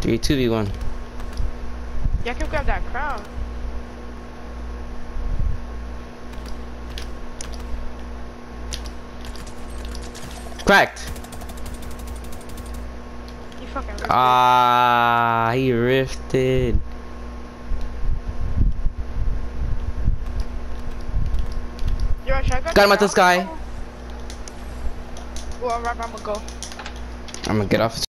Three, two v one. Yeah, I can grab that crown. Cracked. You fucking ripped. Ah, he rifted. Yo, I Got him at the sky. Well, I'm I'm gonna go. I'm gonna get off.